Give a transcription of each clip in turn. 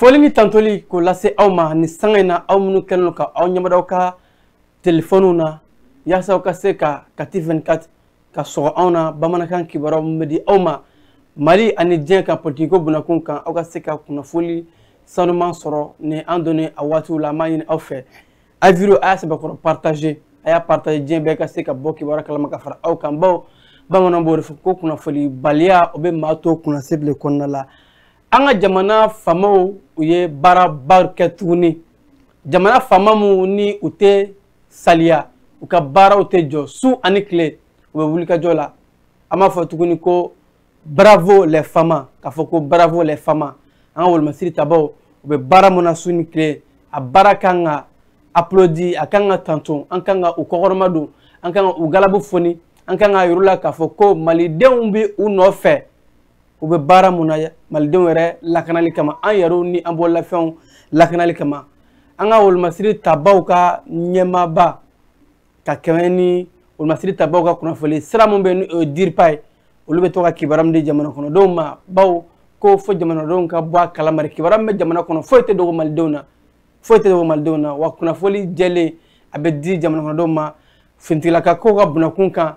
foli ni tantoli k'o lase aw ma ni sanga in na aw minnu kɛlen don ka aw ɲɛmadaw ka telefɔniw na yaasa aw ka se ka kati 24 ka sɔgɔ anw na bamanankan kibaruyaw min bɛ di aw ma mali ani diɲɛ kan politikiko bunakun kan aw ka se ka kunnafoli sanuman sɔrɔ ni an donnen a waatiw la an b'a ɲini aw fɛ a video a y'a sɛbɛkɔrɔ partage a y'a partage diɲɛ bɛɛ ka se ka bɔ kibaruya kalama ka fara aw kan baw bamananw b'o de fɔ ko kunnafolibaliya o bɛ maa to kunnasiri de kɔnɔna la an ka jamana faamaw u ye baaraba kɛ tuguni jamana faama minnu ni u tɛ saliya u ka baaraw tɛ jɔ su ani tile u bɛ wulikajɔ la an b'a fɔ tuguni ko bravo les famas k'a fɔ ko bravo les famas an ka wolomasiri tabaw u bɛ baara mun na su ni tile a baara kan ka applodi a kan ka tanton an kan ka u kɔkɔrɔma don an kan ka u galabu foni an kan ka yir'u la k'a fɔ ko malidenw bɛ u nɔfɛ u bɛ baara mun na malidenw yɛrɛ lakanali kama an yɛrɛw ni an bɔlafɛnw lakanali kama an ka wolomasiri tabaw ka ɲɛmaaba ka kɛmɛ ni wolomasiri tabaw ka kunnafoni sira min bɛ ni o ye diripa ye olu bɛ to ka kibaruya min di jamana kɔnɔdenw ma baw ko fo jamanadenw ka bɔ a kalamari kibaruya min bɛ jamana kɔnɔ foyi tɛ dogo malidenw na foyi tɛ dogo malidenw na wa kunnafoni jɛlen a bɛ di jamana kɔnɔdenw ma finitigilakow ka bunakun kan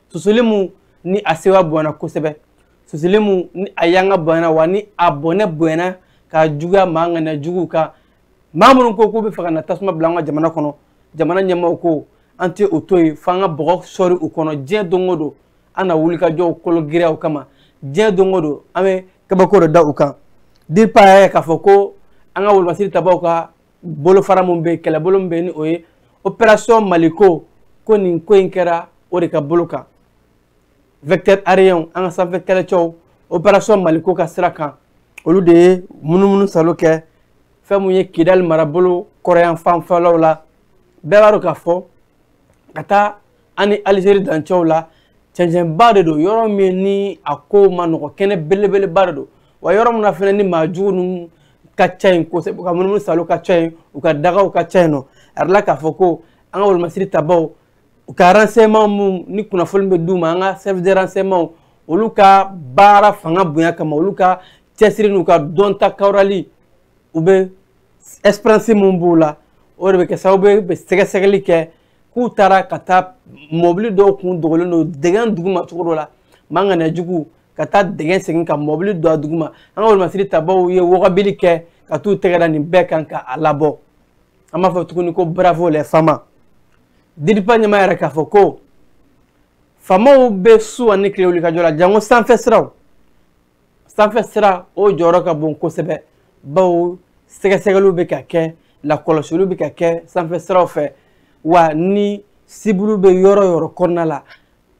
susuli mu ni a sewa bonyana kosɛbɛ susuli mu ni a yanga bonyana wa ni a bɔnɛ bonyana ka juguya maa ŋana juguw kan maa minnu ko k'u bɛ fɛ ka na tasuma bila an ka jamana kɔnɔ jamana ɲɛmɔgɔw ko an tɛ o to yen f'an ka bɔgɔ sɔri u kɔnɔ diɲɛ don o don an na wulikajɔw kolo giriyaw kama diɲɛ don o don an bɛ kabako dɔ da u kan dirpa yɛrɛ k'a fɔ ko an ka wolomasiri tabaw ka bolofara min bɛ yen kɛlɛbolo min bɛ yen ni o ye operation maliko ko nin ko in kɛra o de ka bolo kan vecteur aérien an ka sanfɛ kɛlɛcɛw operation maliko ka sira kan olu de ye munumunu salo kɛ fɛn mun ye kidali marabolo kɔrɔyanfanfɛlaw la bɛɛ b'a dɔn k'a fɔ ka taa an ni alizeri dancɛw la cɛncɛnba de don yɔrɔ min ni a ko ma nɔgɔ kɛnɛ belebeleba de don wa yɔrɔ min na fɛnɛ ni maa jugu ninnu ka ca yen kosɛbɛ ka munumunu salo ka ca yen u ka dagaw ka ca yen nɔ a dila k'a fɔ ko an ka wolomasiri tabaw u ka ransɛman minnu ni kunnafoni bɛ d'u ma an ka sɛfide ransɛmanw olu ka baara fanga bonya kama olu ka cɛsiri n'u ka dɔnta kawurali u bɛ ɛsiperansi minnu b'u la o de bɛ kɛ sababu ye u bɛ sɛgɛsɛgɛli kɛ k'u taara ka taa mɔbili dɔw kun dogolen don dɛgɛn duguma cogo dɔ la mankana jugu ka taa dɛgɛn segin ka mɔbili don a duguma an ka wolomasiri tabaw ye wagabili kɛ ka t'u tɛgɛ da nin bɛɛ kan ka a labɔ an b'a fɔ tuguni ko bravo lɛ fama diripa ɲɛma yɛrɛ k'a fɔ ko faamaw bɛ su ani tile wulikajɔ la janko sanfɛ siraw sanfɛ sira o jɔyɔrɔ ka bon kosɛbɛ bawo sɛgɛsɛgɛliw bɛ ka kɛ lakɔlɔsiliw bɛ ka kɛ sanfɛ siraw fɛ wa ni sibulu bɛ yɔrɔ yɔrɔ kɔnɔna la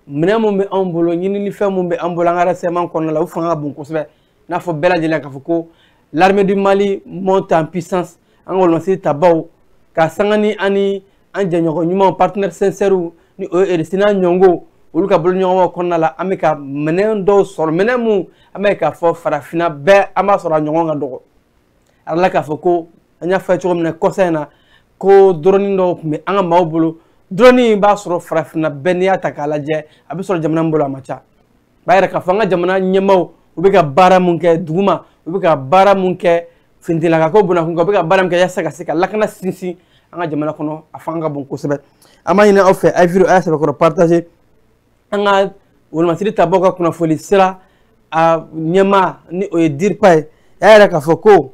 minɛn mun bɛ anw bolo ɲininifɛn mun bɛ an bolo an ka sɛman kɔnɔna la u fanga ka bon kosɛbɛ n'a fɔ bɛɛ lajɛlen k'a fɔ ko l'armée du mali monte en puissance an ka walɔnsi tabaw ka sanga ni an ni an jɛɲɔgɔn ɲumanw partenaire sincɛriw ni o ye erisina ɲɔngo olu ka boloɲɔgɔnmaw kɔnɔna la an bɛ ka minɛn dɔw sɔrɔ minɛn mun an bɛ k'a fɔ farafinna bɛɛ an b'a sɔrɔ a ɲɔgɔn ka dɔgɔ a la k'a fɔ ko an y'a fɔ cogo min na kɔsa in na ko dɔrɔnin dɔw tun bɛ an ka maaw bolo dɔrɔnin in b'a sɔrɔ farafinna bɛɛ n'i y'a ta k'a lajɛ a bɛ sɔrɔ jamana min bolo a ma ca b'a yɛrɛ k'a fɔ an ka jamana ɲɛmaaw u bɛ ka baara mun kɛ duguma u bɛ ka baara mun kɛ fintilakako bunakun kan u bɛ ka baara min kɛ yasa ka se ka lakana sinsin an ka jamana kɔnɔ a fanga ka bon kosɛbɛ an b'a ɲini aw fɛ a ye video a y'a sɛbɛkɔrɔ partage an ka wolomasiri tabɔ ka kunnafoni sira a ɲɛmaa ni o ye diripa ye a y'a yɛrɛ k'a fɔ ko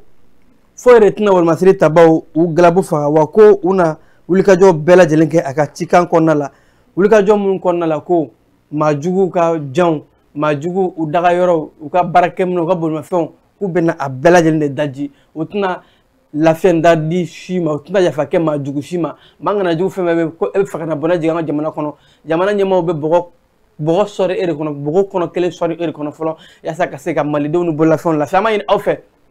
foyi de tɛna wolomasiri tabaw u galabu faga wa ko u na wulikajɔ bɛɛ lajɛlen kɛ a ka cikan kɔnɔna la wulikajɔ minnu kɔnɔna la ko maa juguw ka janw maa juguw u daga yɔrɔw u ka baarakɛminɛw u ka bolimafɛnw k'u bɛna a bɛɛ lajɛlen de daji u tɛna lafiya da di si ma u tɛna yafa kɛ maa jugu si ma maa kana jugu fɛn fɛn bɛ ko e bɛ fɛ ka na bɔnɛ jigin an ka jamana kɔnɔ jamana ɲɛmaaw bɛ bɔgɔ bɔgɔ sɔri e de kɔnɔ bɔgɔ kɔnɔ kelen sɔri e de kɔnɔ fɔlɔ yaasa ka se ka malidenw ni bololafɛnw lafiya an b'a ɲini aw fɛ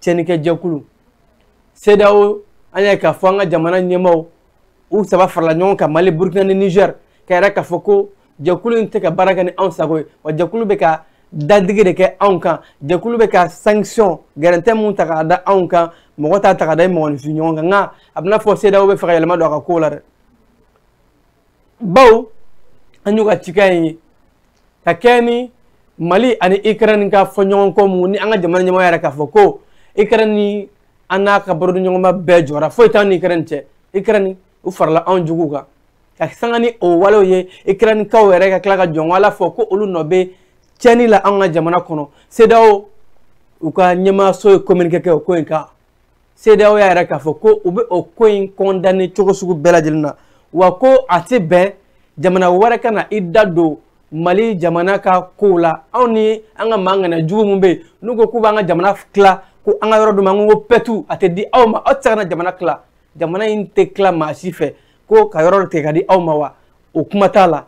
cɛnnikɛjɛkulu CEDEAO an y'a ye k'a fɔ an ka jamana ɲɛmaaw u saba farala ɲɔgɔn kan mali burkina ni niger ka yɛrɛ k'a fɔ ko jɛkulu in tɛ ka baara kɛ ni anw sago ye wa jɛkulu bɛ ka dadigi de kɛ anw kan jɛkulu bɛ ka sanction gɛrɛntɛ minnu ta k'a da anw kan mɔgɔ t'a ta ka da i mɔgɔninfin ɲɔgɔn kan nka a bɛna fɔ sedaw bɛ fɛ ka yɛlɛma don a ka kow la dɛ baw an y'u ka cikɛ in ye ka kɛ ni mali ani ikɛrɛni ka fɔ ɲɔgɔn kɔ mun ni an ka jamana ɲɛmɔgɔ yɛrɛ k'a fɔ ko ikɛrɛni ni an n'a ka baro ɲɔgɔnba bɛɛ jɔra foyi t'an ni ikɛrɛni cɛ ikɛrɛni u farala anw jugu kan ka sanga ni o walew ye ikɛrɛnikaw yɛrɛ ka tila ka jɔn ala fɔ ko olu nɔ bɛ tiɲɛni la an ka jamana kɔnɔ sedaw u ka ɲɛmaaso ye kominikɛ kɛ o ko in kan CEDEAO y'a yira k'a fɔ ko u bɛ o ko in condamné cogo sugu bɛɛ lajɛlen na wa ko a tɛ bɛn jamana wɛrɛ ka na i da don mali jamana ka kow la anw ni an ka maa ŋana jugu min bɛ yen n'u ko k'u b'an ka jamana tila ko an ka yɔrɔ dɔ ma n ko pɛtu a tɛ di aw ma aw tɛ se ka na jamana tila jamana in tɛ tila maa si fɛ ko ka yɔrɔ dɔ tigɛ ka di aw ma wa o kuma t'a la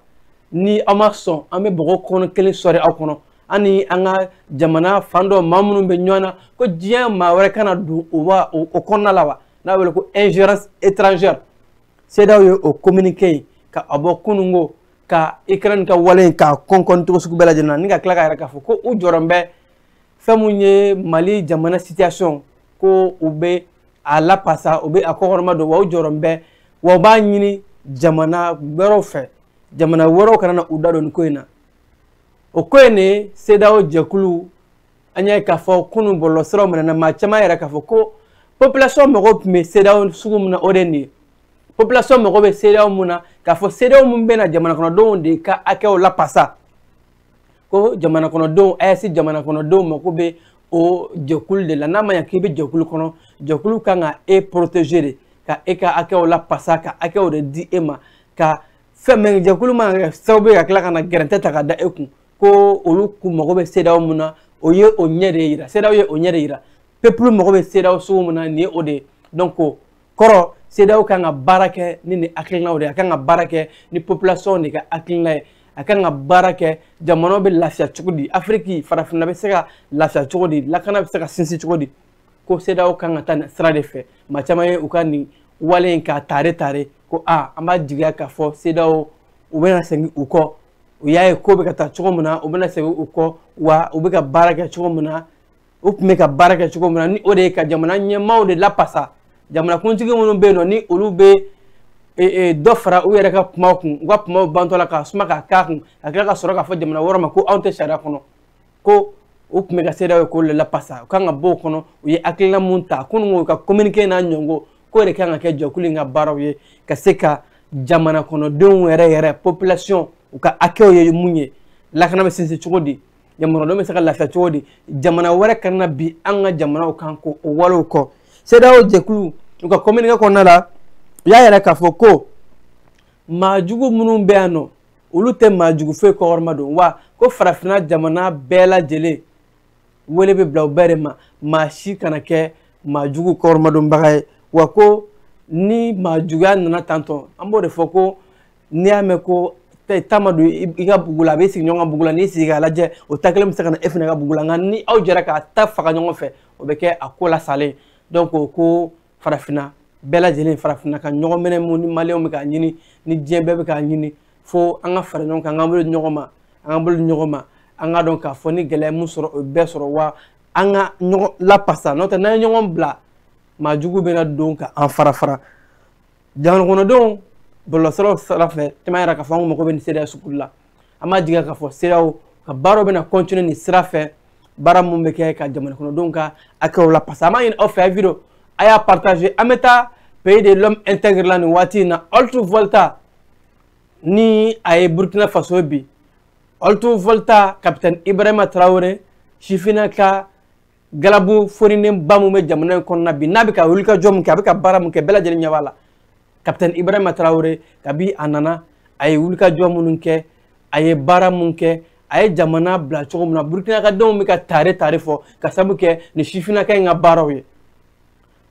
ni aw ma sɔn an bɛ bɔgɔ kɔnɔ kelen sɔri aw kɔnɔ an ni an ka jamana fan dɔ maa minnu bɛ ɲɔgɔn na ko diɲɛ maa wɛrɛ kana don o wa o kɔnɔna la wa n'a wele ko ingérence étrangère sedaw ye o communiqué ye ka a bɔ kunun ko ka ukraine ka wale in k'a kɔnkɔn cogo sugu bɛɛ lajɛlen na ni ka tila ka yɛrɛ k'a fɔ ko u jɔrɔn bɛ fɛn mun ye mali jamana situation ko u bɛ a lapasa u bɛ a kɔkɔrɔma don wa u jɔrɔn bɛɛ wa u b'a ɲini jamana wɛrɛw fɛ jamana wɛrɛw kana na u da don nin ko in na o ko in ne sedaw jɛkulu an y'a ye k'a fɔ kunu bɔlɔlɔ siraw minɛ na maa caman yɛrɛ k'a fɔ ko population mago tun bɛ sedaw sugu min na o de ye nin ye population mago bɛ sedaw mun na k'a fɔ sedaw mun bɛ na jamanakɔnɔdenw de ka hakɛw lapasa ko jamana kɔnɔdenw ayɛsi jamana kɔnɔdenw mako bɛ o jɛkulu de la n'a ma ɲa k'i bɛ jɛkulu kɔnɔ jɛkulu kan ka e protege de ka e ka hakɛw la pasa ka hakɛw de di e ma ka fɛn mɛ jɛkulu man ka kɛ sababu ye ka tila ka na gɛrɛntɛ ta ka da e kun ko olu kun mago bɛ sedaw mun na o ye o ɲɛ de yira sedaw ye o ɲɛ de yira pepulu mago bɛ sedaw sugu mun na nin ye o de ye donc kɔrɔ sedaw kan ka baara kɛ ni nin hakilinaw de a kan ka baara kɛ ni population de ka hakilina ye a kan ka baara kɛ jamanaw bɛ lafiya cogo di afiriki farafinna bɛ se ka lafiya cogo di lakana bɛ se ka sinsin cogo di ko sedaw kan ka taa nin sira de fɛ maa caman ye u ka nin wale in k'a tare tare ko a an b'a jigiya k'a fɔ sedaw u bɛna segin u kɔ u y'a ye ko bɛ ka taa cogo min na u bɛna segin u kɔ wa u bɛ ka baara kɛ cogo min na u tun bɛ ka baara kɛ cogo min na ni o de ye ka jamana ɲɛmaaw de lapasa jamanakuntigi minnu bɛ yen nɔ ni olu bɛ e, e, dɔ fara u yɛrɛ ka kumaw kun u ka kumaw bantɔ la k'a suma k'a k'a kun ka tila ka sɔrɔ k'a fɔ jamana wɛrɛ ma ko anw tɛ sariya kɔnɔ ko u tun bɛ ka seerew ye k'olu de lapasa u kan ka bɔ o kɔnɔ u ye hakilina mun ta kunun ko ka kominike n'a ɲɔngo k'o de kan ka kɛ jɛkulu in ka baaraw ye ka se ka jamana kɔnɔdenw yɛrɛ yɛrɛ population u ka hakɛw ye mun ye lakana bɛ sinsin cogo di jamanadɔ bɛ se ka lafiya cogo di jamana wɛrɛ kana bi an ka jamanaw kan ko o walew kɔ sedaw jɛkulu u ka kɔminikɛ kɔnɔna la u y'a yɛrɛ k'a fɔ ko maa jugu minnu bɛ yan nɔ olu tɛ maa jugu foyi kɔkɔrɔma don wa ko farafinna jamana bɛɛ lajɛlen wele bɛ bila u bɛɛ de ma maa si kana kɛ maa jugu kɔkɔrɔmadonbaga ye wa ko ni maa juguya nana tantɔ an b'o de fɔ ko n'i y'a mɛn ko taama don i ka bugu la a bɛ sigi ɲɔgɔn ka bugu la n'i sigi k'a lajɛ o ta kelen bɛ se ka na e fana ka bugu la nka ni aw jɛra k'a ta faga ɲɔgɔn fɛ o bɛ kɛ a ko la salen o ko farafinna bɛɛ lajɛlen farafinna ka ɲɔgɔn minɛ mun ni maliyɛnw bɛ k'a ɲini ni diɲɛ bɛɛ bɛ k'a ɲini fo an ka fara ɲɔgɔn kan an ka bolo ɲɔgɔn ma an ka bolo ɲɔgɔn ma an k'a dɔn k'a fɔ ni gɛlɛya mun sɔrɔ o bɛɛ sɔrɔ wa an ka ɲɔgɔn lapasa n'o tɛ n'an ye ɲɔgɔn bila maa jugu bɛna don ka an fara fara jamana kɔnɔdenw bɔlɔlɔsiraw sira fɛ caman yɛrɛ k'a fɔ an ko mago bɛ nin seereya sugu la an b'a jigiya k'a fɔ seereyaw ka baaraw bɛna kɔntine nin sira fɛ baara mun bɛ kɛ ka jamana kɔnɔdenw ka hakɛw la parce que an b'a ɲini aw fɛ video a y'a partage an bɛ taa pays de l'homme intègre la nin waati in na altu volta ni a ye burkina faso bi altu volta capitaine ibrahima tarawele sifina ka galabu foninnen ba mun bɛ jamana in kɔnɔna bi n'a bɛ ka wuli ka jɔ mun kɛ a bɛ ka baara mun kɛ bɛɛ lajɛlen ɲɛ b'a la kapitɛni ibrahima tarawele kabi a nana a ye wuli ka jɔ minnu kɛ a ye baara mun kɛ a ye jamana bila cogo min na burukinakadenw bɛ ka tare tare fɔ ka sabu kɛ nin sifinnaka in ka baaraw ye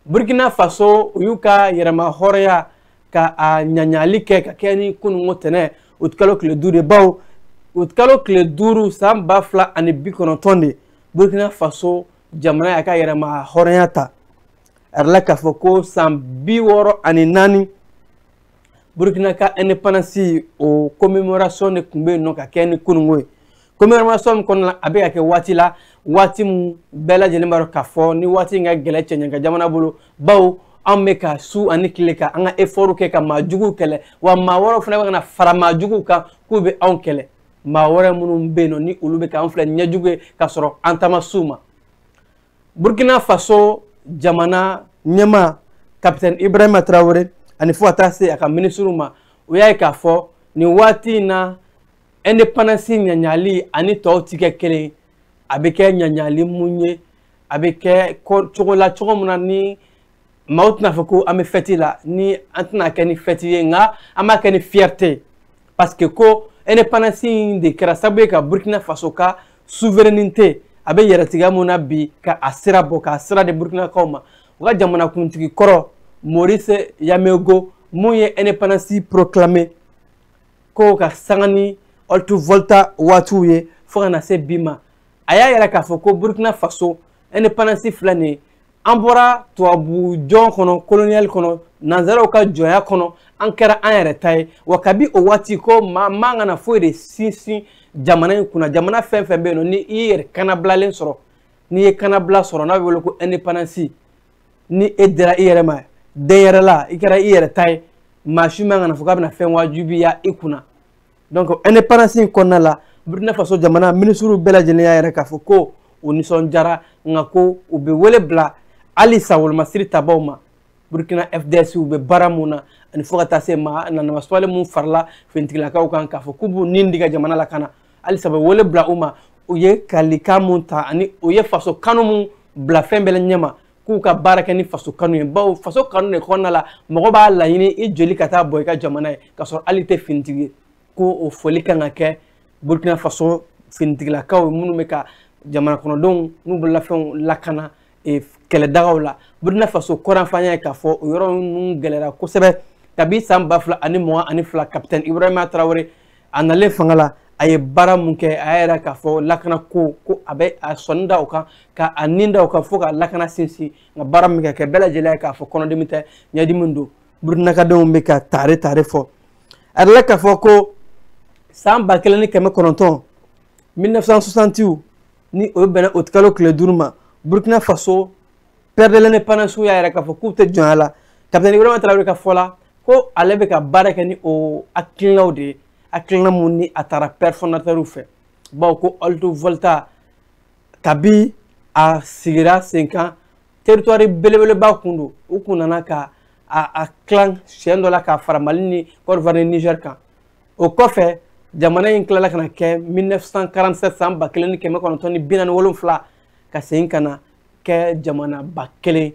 burkina faso u y'u ka yɛrɛma hɔrɔnya ka a ɲaɲali kɛ ka kɛ ni kununko tɛnɛ u kalo tile duuru de baw u kalo tile duuru san ba fila ani bi kɔnɔntɔn de burkina faso jamana y'a ka yɛrɛma hɔrɔnya ta a yɛrɛ la k'a fɔ ko san bi wɔɔrɔ ani naani burkina ka indépendance o commémoration de tun bɛ yen nɔ ka kɛ ni kununko ye commémoration min kɔnɔna la a bɛ ka kɛ waati la waati min bɛɛ lajɛlen b'a dɔn k'a fɔ ni waati in ka gɛlɛ cɛɲɛ ka jamana bolo bawo anw bɛ ka su ani tile ka an ka effort kɛ ka maa juguw kɛlɛ wa maa wɛrɛw fana bɛ ka na fara maa juguw kan k'u bɛ anw kɛlɛ maa wɛrɛ minnu bɛ yen nɔ ni olu bɛ k'an filɛ ɲɛjugu ye k'a sɔrɔ an taama s'u ma burkina faso jamana ɲɛma kapitɛni ibrahima tarawele ani fo ka taa se a ka minisiriw ma u y'a ye k'a fɔ nin waati in na ɛndepandansi ɲaɲali ani tɔw ti kɛ kelen a bɛ kɛ ɲaɲali mun ye a bɛ kɛ cogo la cogo min na ni maaw tɛna fɔ ko an bɛ fɛti la ni an tɛna kɛ ni fɛti ye nka an b'a kɛ ni fiyɛrite parce que ko indépendance in de kɛra sababu ye ka burkina faso ka souveraineté a bɛ yɛrɛtigiya mun na bi ka a sira bɔ k'a sira di burkinakaw ma u ka jamanakuntigi kɔrɔ maurice yamego mun ye indépendance proclamé ko ka sanga ni haute volta waatiw ye fo ka na se bi ma a y'a yɛrɛ k'a fɔ ko burkina faso indépendance filɛ nin ye an bɔra tubabu jɔn kɔnɔ koloniyali kɔnɔ nanzaraw ka jɔnya kɔnɔ an kɛra an yɛrɛ ta ye wa kabi o waati ko maa man kana foyi de sinsin jamana in kunna jamana fɛn fɛn bɛ yen nɔ ni i yɛrɛ kanabilalen sɔrɔ n'i ye kanabila sɔrɔ n'a bɛ wele ko ɛndepandansi ni e dira i yɛrɛ ma denyɛrɛla i kɛra i yɛrɛ ta ye maa si man kana fɔ k'a bɛna fɛn wajibiya i kunna donc indépendance in kɔnɔna la burkina faso jamana minisiriw bɛɛ lajɛlen y'a yɛrɛ k'a fɔ ko u nisɔndiyara nka ko u bɛ wele bila hali sanwolomasiri tabaw ma burkina fds u bɛ baara mun na ani fo ka taa se ma nanamasumalen mun farila finitigilakaw kan k'a fɔ k'u b'u ni diga jamana la ka na halisa u bɛ wele bila u ma u ye kalikan mun ta ani u ye faso kanu mun bila fɛn bɛɛ la ɲɛma k'u ka baara kɛ ni faso kanu ye bawo faso kanu de kɔnɔna la mɔgɔ b'a laɲini i joli ka taa bɔ i ka jamana ye k'a sɔrɔ hali tɛ finitigi ye ko o foli kan ka kɛ burkina faso finitigilakaw ye minnu bɛ ka jamana kɔnɔdenw n'u bɛ lafɛnw lakana e, kɛlɛdagaw la burkina faso kɔrɔnfanya ye k'a fɔ o yɔrɔ ninnu gɛlɛyara kosɛbɛ kabi san ba fila ani mugan ani fila kapitɛni ibrahima tarawele a nalen fanga la a ye baara mun kɛ a y'a yira k'a fɔ lakana ko ko a bɛ a sɔnni da o kan ka a ni da o kan fo ka lakana sinsin nka baara min kɛ kɛ bɛɛ lajɛlen ye k'a fɔ kɔnɔdimi tɛ ɲɛdimi don burunakadenw bɛ ka taare taare fɔ a yɛrɛ k'a fɔ ko san ba kelen ni kɛmɛ kɔnɔntɔn 1960 ni o bɛnna o kalo tile duuru ma burkina faso père de l'indépendance y'a yɛrɛ k'a fɔ k'u tɛ jɔnya la kapitɛni ibrahima tarawele ka fɔ la ko ale bɛ ka baara kɛ ni o hakilinaw de ye hakilina mun ni a taara père fondateur fɛ bawo ko alto volta kabi a sigira sen kan teritwari belebeleba kun don u kun nana ka a tilan siyɛn dɔ la k'a fara mali ni kɔrɔfari ni niger kan o kɔfɛ jamana in tilala ka na kɛ 1947 san ba kelen ni kɛmɛ kɔnɔntɔn ni bi naani wolonfila ka segin ka na kɛ jamanaba kelen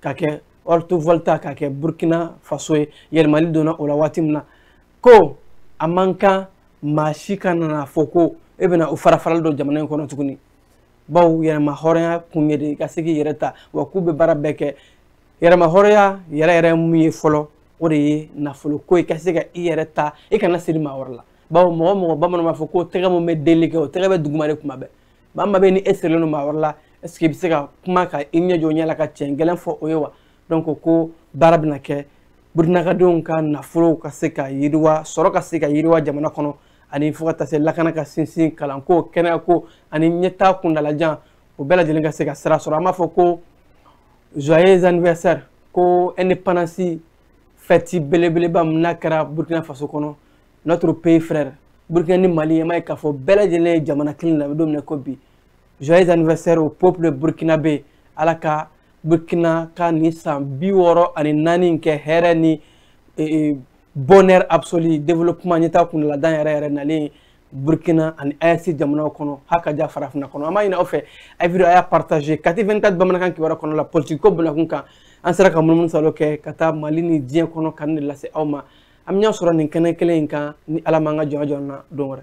ka kɛ orto volta ka kɛ burkina faso ye yɛlɛmali donna o la waati min na ko a man kan maa si ka nana fɔ ko e bɛna o fara farali don jamana in kɔnɔ tuguni baw yɛrɛma hɔrɔnya kun ye de ka se k'i yɛrɛ ta wa k'u bɛ baara bɛɛ kɛ yɛrɛma hɔrɔnya yɛrɛ yɛrɛ mun ye fɔlɔ o de ye nafolo ko ye ka se ka i yɛrɛ ta i kana siri maa wɛrɛ la bawo mɔgɔ mɔgɔ bamananw b'a fɔ ko tɛgɛ mun bɛ delili kɛ o tɛgɛ bɛ duguma de kuma bɛɛ maa ma bɛ ni e sirilen don maa wɛrɛ la est i bɛ se ka kuma ka i ɲɛ jɔ ɲɛ la ka tiɲɛ gɛlɛn fɔ o ye wa donc ko baara bɛna kɛ burutinakadenw ka nafolow ka se ka yiriwa sɔrɔ ka se ka yiriwa jamana kɔnɔ ani fo ka taa se lakana ka sinsin kalanko kɛnɛyako ani ɲɛtaa kundalajan o bɛɛ lajɛlen ka se ka sira sɔrɔ an b'a fɔ ko joyeux anniversaire ko indépendance fɛti belebeleba min n'a kɛra burkina faso kɔnɔ notre pays frère Burkina ni Mali an b'a ye k'a fɔ bɛɛ lajɛlen ye jamana kelen na a bɛ don min na ko bi joyeux anniversaire au peuple burkinabé ala ka Burkina ka nin san bi wɔɔrɔ ani naani in kɛ hɛrɛ ni bonheur absolu développement ɲɛtaa kuntaladan yɛrɛ yɛrɛ nalen Burkina ani AES jamanaw kɔnɔ ha ka ja farafinna kɔnɔ an b'a ɲini aw fɛ a video a y'a partager kati 24 bamanankan kibaruya kɔnɔ la politique ko bɔnakun kan an sera ka munumunu salo kɛ ka taa Mali ni diɲɛ kɔnɔ ka nin de lase aw ma an bɛ ɲɔgɔn sɔrɔ nin kɛnɛ kelen in kan ni ala man ka jɔn jɔn na don wɛrɛ